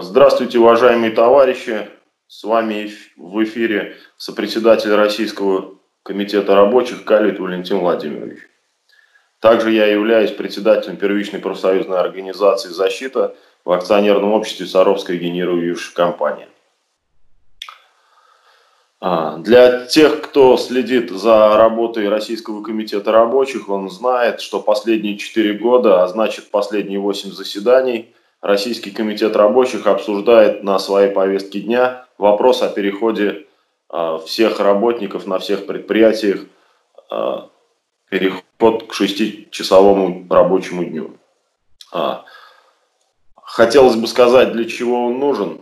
Здравствуйте, уважаемые товарищи. С вами в эфире сопредседатель Российского комитета рабочих Калит Валентин Владимирович. Также я являюсь председателем первичной профсоюзной организации «Защита» в акционерном обществе Саровская генерирующая компания. А, для тех, кто следит за работой Российского комитета рабочих, он знает, что последние 4 года, а значит последние 8 заседаний, Российский комитет рабочих обсуждает на своей повестке дня вопрос о переходе а, всех работников на всех предприятиях, а, переход к шестичасовому рабочему дню. Хотелось бы сказать, для чего он нужен.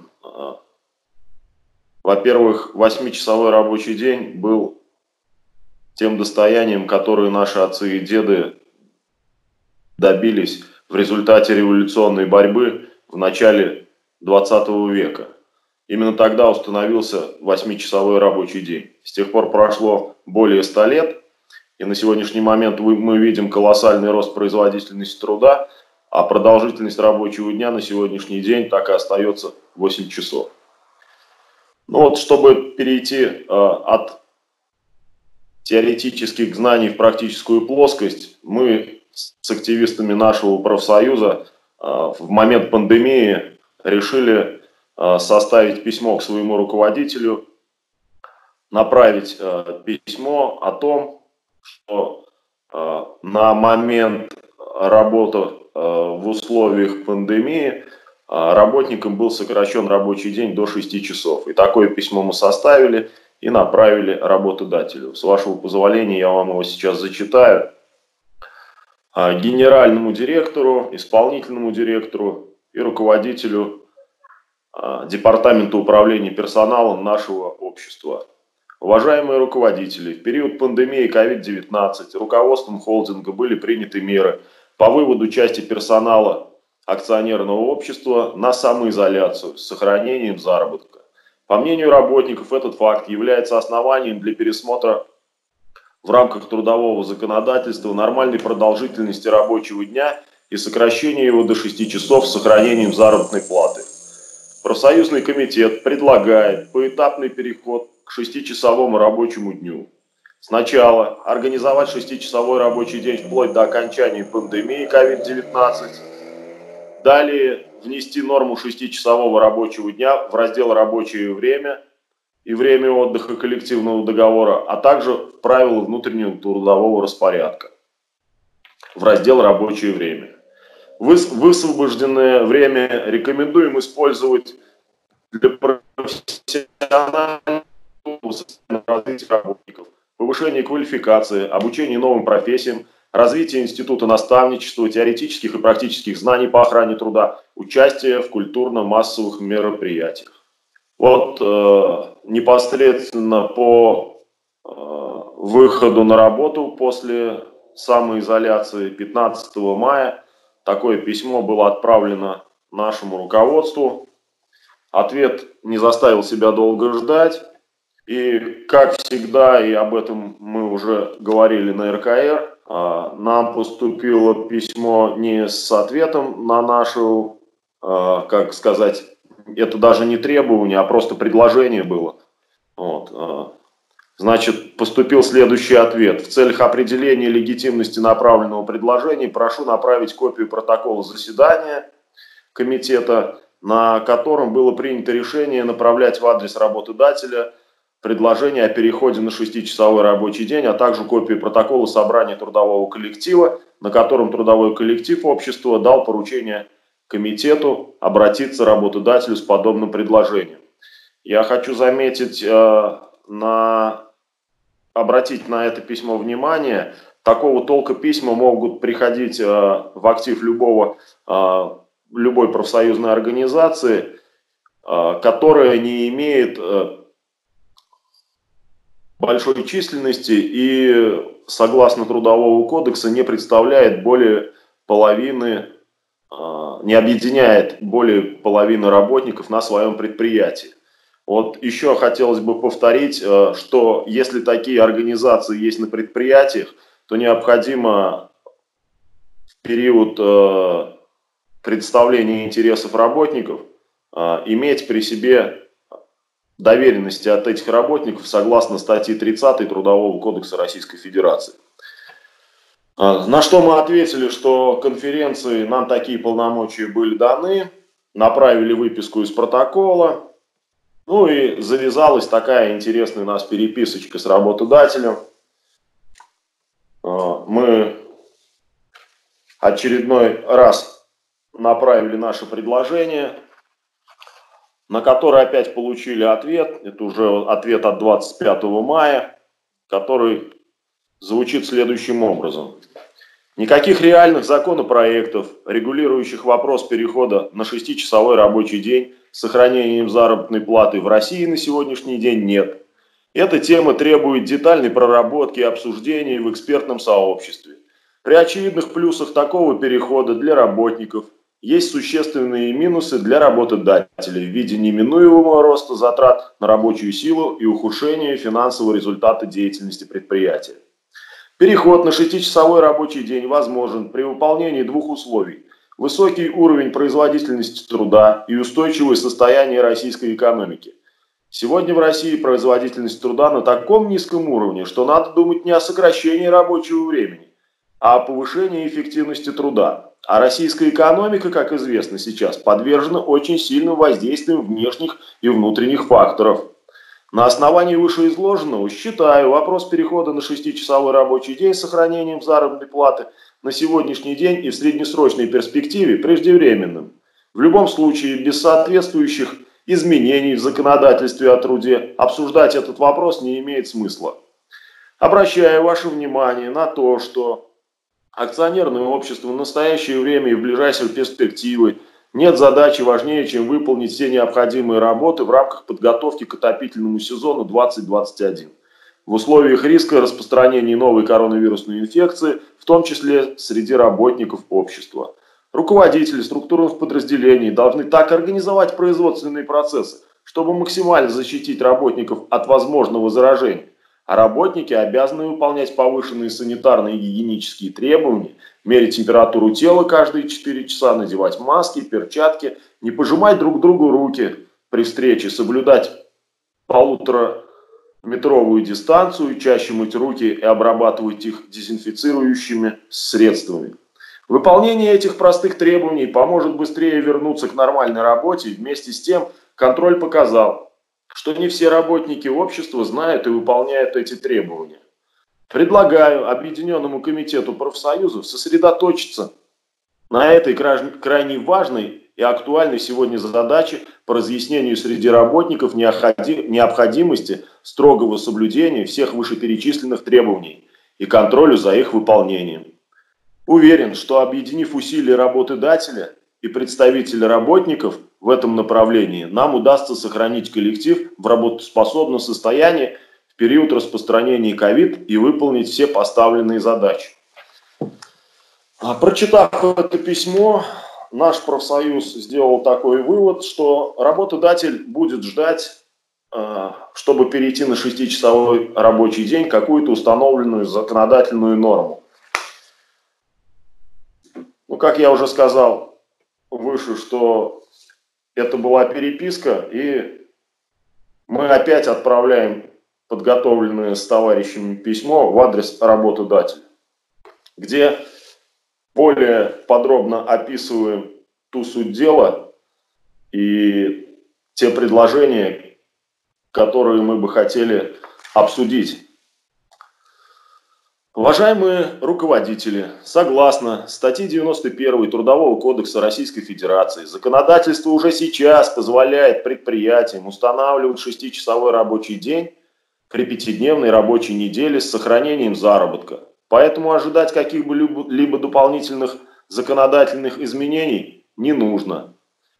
Во-первых, восьмичасовой рабочий день был тем достоянием, которое наши отцы и деды добились в результате революционной борьбы в начале 20 века. Именно тогда установился восьмичасовой рабочий день. С тех пор прошло более 100 лет, и на сегодняшний момент мы видим колоссальный рост производительности труда, а продолжительность рабочего дня на сегодняшний день так и остается 8 часов. Ну вот, чтобы перейти э, от теоретических знаний в практическую плоскость, мы с активистами нашего профсоюза э, в момент пандемии решили э, составить письмо к своему руководителю, направить э, письмо о том, что на момент работы в условиях пандемии – работникам был сокращен рабочий день до 6 часов. И такое письмо мы составили и направили работодателю. С вашего позволения я вам его сейчас зачитаю. А, генеральному директору, исполнительному директору и руководителю а, Департамента управления персоналом нашего общества. Уважаемые руководители, в период пандемии COVID-19 руководством холдинга были приняты меры по выводу части персонала акционерного общества на самоизоляцию с сохранением заработка. По мнению работников, этот факт является основанием для пересмотра в рамках трудового законодательства нормальной продолжительности рабочего дня и сокращения его до 6 часов с сохранением заработной платы. Профсоюзный комитет предлагает поэтапный переход к 6-часовому рабочему дню. Сначала организовать 6-часовой рабочий день вплоть до окончания пандемии COVID-19 Далее внести норму 6-часового рабочего дня в раздел «Рабочее время» и время отдыха коллективного договора, а также правила внутреннего трудового распорядка в раздел «Рабочее время». Высвобожденное время рекомендуем использовать для профессионального развития работников, повышения квалификации, обучения новым профессиям – развитие института наставничества, теоретических и практических знаний по охране труда, участие в культурно-массовых мероприятиях. Вот э, непосредственно по э, выходу на работу после самоизоляции 15 мая такое письмо было отправлено нашему руководству. Ответ не заставил себя долго ждать. И, как всегда, и об этом мы уже говорили на РКР, а, нам поступило письмо не с ответом на нашу, а, как сказать, это даже не требование, а просто предложение было. Вот. А. Значит, поступил следующий ответ. В целях определения легитимности направленного предложения прошу направить копию протокола заседания комитета, на котором было принято решение направлять в адрес работодателя предложение о переходе на шестичасовой рабочий день, а также копии протокола собрания трудового коллектива, на котором трудовой коллектив общества дал поручение комитету обратиться работодателю с подобным предложением. Я хочу заметить, э, на, обратить на это письмо внимание. Такого толка письма могут приходить э, в актив любого, э, любой профсоюзной организации, которая не имеет большой численности и, согласно Трудового кодекса, не представляет более половины, не объединяет более половины работников на своем предприятии. Вот еще хотелось бы повторить, а, что если такие организации есть на предприятиях, то необходимо в период а, представления интересов работников иметь при себе доверенности от этих работников согласно статье 30 Трудового кодекса Российской Федерации. На что мы ответили, что конференции нам такие полномочия были даны, направили выписку из протокола, ну и завязалась такая интересная у нас переписочка с работодателем. Мы очередной раз направили наше предложение, на которое опять получили ответ. Это уже ответ от 25 мая, который звучит следующим образом. Никаких реальных законопроектов, регулирующих вопрос перехода на шестичасовой рабочий день с сохранением заработной платы в России на сегодняшний день нет. Эта тема требует детальной проработки и обсуждения в экспертном сообществе. При очевидных плюсах такого перехода для работников есть существенные минусы для работодателей в виде неминуемого роста затрат на рабочую силу и ухудшения финансового результата деятельности предприятия. Переход на шестичасовой рабочий день возможен при выполнении двух условий. Высокий уровень производительности труда и устойчивое состояние российской экономики. Сегодня в России производительность труда на таком низком уровне, что надо думать не о сокращении рабочего времени, а о повышении эффективности труда. А российская экономика, как известно сейчас, подвержена очень сильным воздействиям внешних и внутренних факторов. На основании вышеизложенного считаю вопрос перехода на 6-часовой рабочий день с сохранением заработной платы на сегодняшний день и в среднесрочной перспективе преждевременным. В любом случае, без соответствующих изменений в законодательстве о труде обсуждать этот вопрос не имеет смысла. Обращаю ваше внимание на то, что Акционерное общество в настоящее время и в ближайшей перспективы нет задачи важнее, чем выполнить все необходимые работы в рамках подготовки к отопительному сезону 2021 в условиях риска распространения новой коронавирусной инфекции, в том числе среди работников общества. Руководители структурных подразделений должны так организовать производственные процессы, чтобы максимально защитить работников от возможного заражения а работники обязаны выполнять повышенные санитарные и гигиенические требования, мерить температуру тела каждые 4 часа, надевать маски, перчатки, не пожимать друг другу руки при встрече, соблюдать полутораметровую дистанцию, чаще мыть руки и обрабатывать их дезинфицирующими средствами. Выполнение этих простых требований поможет быстрее вернуться к нормальной работе. Вместе с тем контроль показал, что не все работники общества знают и выполняют эти требования. Предлагаю Объединенному комитету профсоюзов сосредоточиться на этой крайне важной и актуальной сегодня задаче по разъяснению среди работников необходимости строгого соблюдения всех вышеперечисленных требований и контролю за их выполнением. Уверен, что объединив усилия работодателя и представителей работников – в этом направлении, нам удастся сохранить коллектив в работоспособном состоянии в период распространения ковид и выполнить все поставленные задачи. А, прочитав это письмо, наш профсоюз сделал такой вывод, что работодатель будет ждать, а, чтобы перейти на шестичасовой рабочий день, какую-то установленную законодательную норму. Ну, как я уже сказал выше, что это была переписка, и мы опять отправляем подготовленное с товарищами письмо в адрес работодателя, где более подробно описываем ту суть дела и те предложения, которые мы бы хотели обсудить Уважаемые руководители, согласно статье 91 Трудового кодекса Российской Федерации, законодательство уже сейчас позволяет предприятиям устанавливать шестичасовой рабочий день при пятидневной рабочей неделе с сохранением заработка. Поэтому ожидать каких-либо дополнительных законодательных изменений не нужно.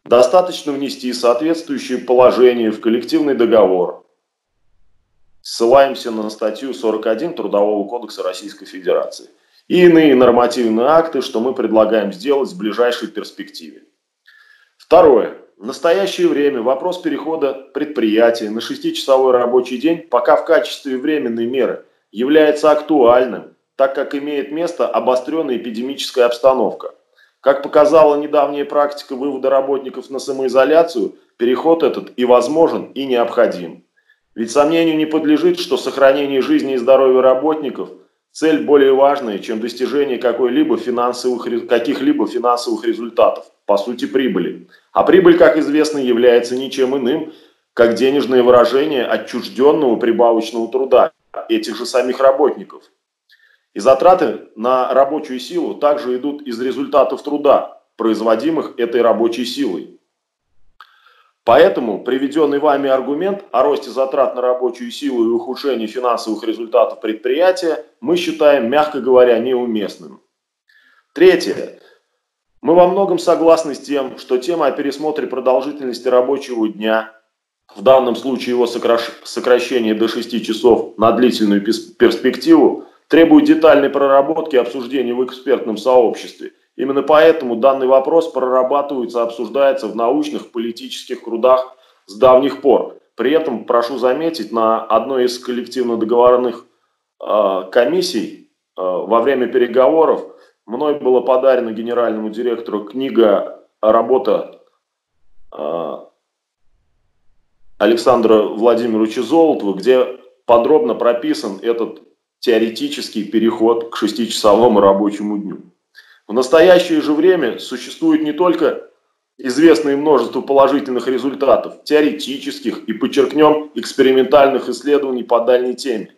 Достаточно внести соответствующее положение в коллективный договор – ссылаемся на статью 41 Трудового кодекса Российской Федерации и иные нормативные акты, что мы предлагаем сделать в ближайшей перспективе. Второе. В настоящее время вопрос перехода предприятия на шестичасовой рабочий день пока в качестве временной меры является актуальным, так как имеет место обостренная эпидемическая обстановка. Как показала недавняя практика вывода работников на самоизоляцию, переход этот и возможен, и необходим. Ведь сомнению не подлежит, что сохранение жизни и здоровья работников – цель более важная, чем достижение какой-либо финансовых, каких-либо финансовых результатов, по сути прибыли. А прибыль, как известно, является ничем иным, как денежное выражение отчужденного прибавочного труда этих же самих работников. И затраты на рабочую силу также идут из результатов труда, производимых этой рабочей силой. Поэтому приведенный вами аргумент о росте затрат на рабочую силу и ухудшении финансовых результатов предприятия мы считаем, мягко говоря, неуместным. Третье. Мы во многом согласны с тем, что тема о пересмотре продолжительности рабочего дня, в данном случае его сокращение до 6 часов на длительную перспективу, требует детальной проработки и обсуждения в экспертном сообществе – Именно поэтому данный вопрос прорабатывается, обсуждается в научных, политических трудах с давних пор. При этом, прошу заметить, на одной из коллективно договорных э, комиссий э, во время переговоров мной была подарена генеральному директору книга работа э, Александра Владимировича Золотова, где подробно прописан этот теоретический переход к шестичасовому рабочему дню. В настоящее же время существует не только известное множество положительных результатов, теоретических и, подчеркнем, экспериментальных исследований по дальней теме.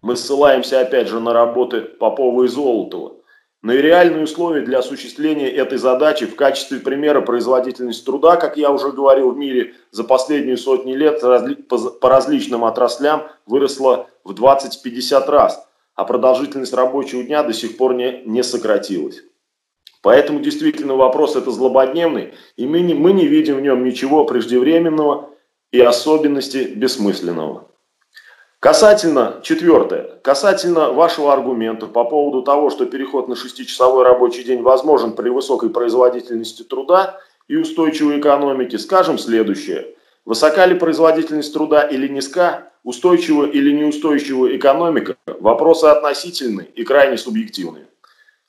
Мы ссылаемся опять же на работы Попова и Золотова, но и реальные условия для осуществления этой задачи в качестве примера производительности труда, как я уже говорил, в мире за последние сотни лет по различным отраслям выросла в 20-50 раз – а продолжительность рабочего дня до сих пор не, не сократилась. Поэтому действительно вопрос это злободневный, и мы не, мы не видим в нем ничего преждевременного и особенности бессмысленного. Касательно, четвертое, касательно вашего аргумента по поводу того, что переход на шестичасовой рабочий день возможен при высокой производительности труда и устойчивой экономике, скажем следующее. Высока ли производительность труда или низка, устойчивая или неустойчивая экономика – вопросы относительные и крайне субъективные.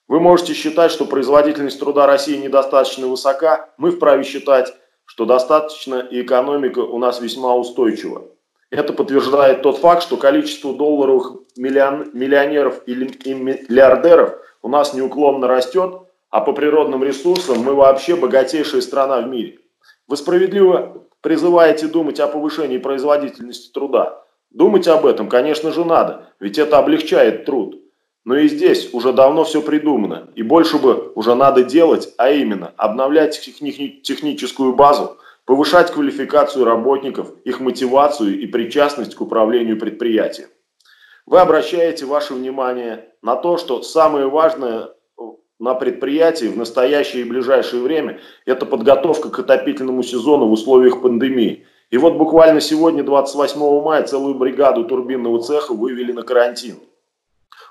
Вы можете считать, что производительность труда России недостаточно высока, мы вправе считать, что достаточно и экономика у нас весьма устойчива. Это подтверждает тот факт, что количество долларовых миллион, миллионеров или миллиардеров у нас неуклонно растет, а по природным ресурсам мы вообще богатейшая страна в мире. Вы справедливо призываете думать о повышении производительности труда. Думать об этом, конечно же, надо, ведь это облегчает труд. Но и здесь уже давно все придумано, и больше бы уже надо делать, а именно обновлять техни техническую базу, повышать квалификацию работников, их мотивацию и причастность к управлению предприятием. Вы обращаете ваше внимание на то, что самое важное на предприятии в настоящее и ближайшее время это подготовка к отопительному сезону в условиях пандемии – и вот буквально сегодня, 28 мая, целую бригаду турбинного цеха вывели на карантин.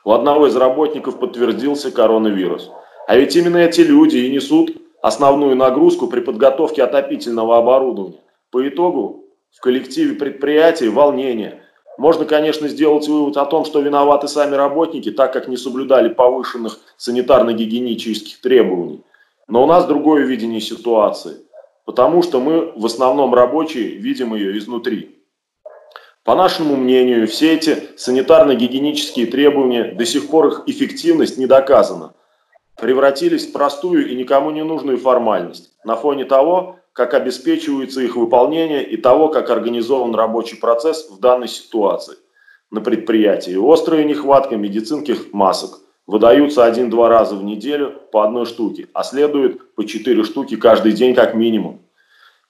У одного из работников подтвердился коронавирус. А ведь именно эти люди и несут основную нагрузку при подготовке отопительного оборудования. По итогу в коллективе предприятия волнение. Можно, конечно, сделать вывод о том, что виноваты сами работники, так как не соблюдали повышенных санитарно-гигиенических требований. Но у нас другое видение ситуации – потому что мы в основном рабочие видим ее изнутри. По нашему мнению, все эти санитарно-гигиенические требования, до сих пор их эффективность не доказана, превратились в простую и никому не нужную формальность на фоне того, как обеспечивается их выполнение и того, как организован рабочий процесс в данной ситуации на предприятии. Острая нехватка медицинских масок – выдаются один-два раза в неделю по одной штуке, а следует по четыре штуки каждый день как минимум.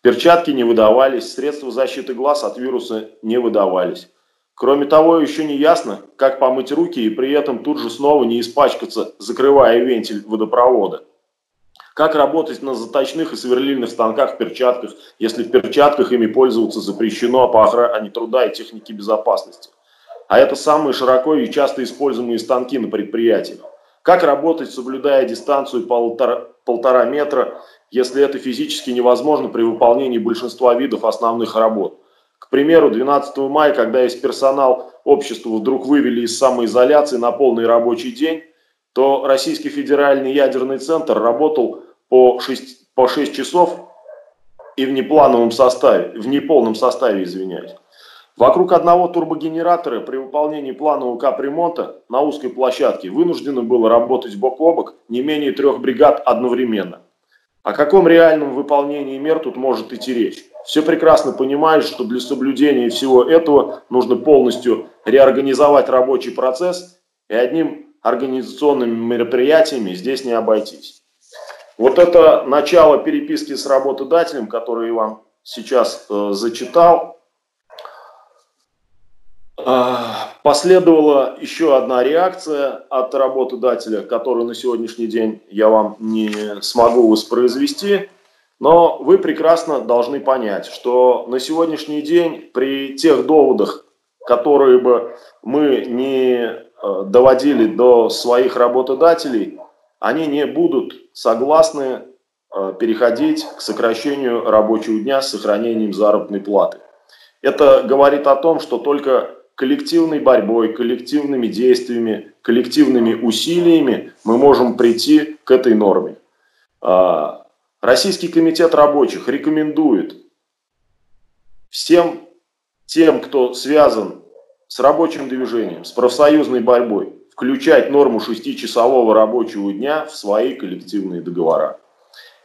Перчатки не выдавались, средства защиты глаз от вируса не выдавались. Кроме того, еще не ясно, как помыть руки и при этом тут же снова не испачкаться, закрывая вентиль водопровода. Как работать на заточных и сверлильных станках в перчатках, если в перчатках ими пользоваться запрещено по охране труда и технике безопасности а это самые широко и часто используемые станки на предприятиях. Как работать, соблюдая дистанцию полтора, полтора метра, если это физически невозможно при выполнении большинства видов основных работ? К примеру, 12 мая, когда из персонал общества вдруг вывели из самоизоляции на полный рабочий день, то Российский федеральный ядерный центр работал по 6, по 6 часов и в неплановом составе, в неполном составе, извиняюсь. Вокруг одного турбогенератора при выполнении планового капремонта на узкой площадке вынуждено было работать бок о бок не менее трех бригад одновременно. О каком реальном выполнении мер тут может идти речь? Все прекрасно понимают, что для соблюдения всего этого нужно полностью реорганизовать рабочий процесс, и одним организационными мероприятиями здесь не обойтись. Вот это начало переписки с работодателем, который я вам сейчас э, зачитал, последовала еще одна реакция от работодателя, которую на сегодняшний день я вам не смогу воспроизвести. Но вы прекрасно должны понять, что на сегодняшний день при тех доводах, которые бы мы не э, доводили до своих работодателей, они не будут согласны э, переходить к сокращению рабочего дня с сохранением заработной платы. Это говорит о том, что только коллективной борьбой, коллективными действиями, коллективными усилиями мы можем прийти к этой норме. А, Российский комитет рабочих рекомендует всем тем, кто связан с рабочим движением, с профсоюзной борьбой, включать норму шестичасового рабочего дня в свои коллективные договора.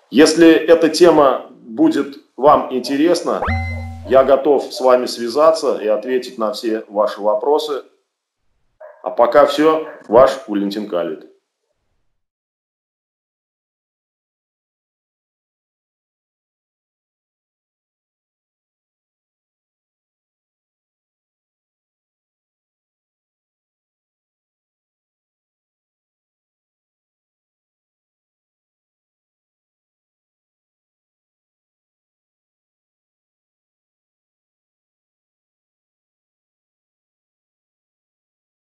Если эта тема будет вам интересна, я готов с вами связаться и ответить на все ваши вопросы. А пока все, ваш Валентин Калит.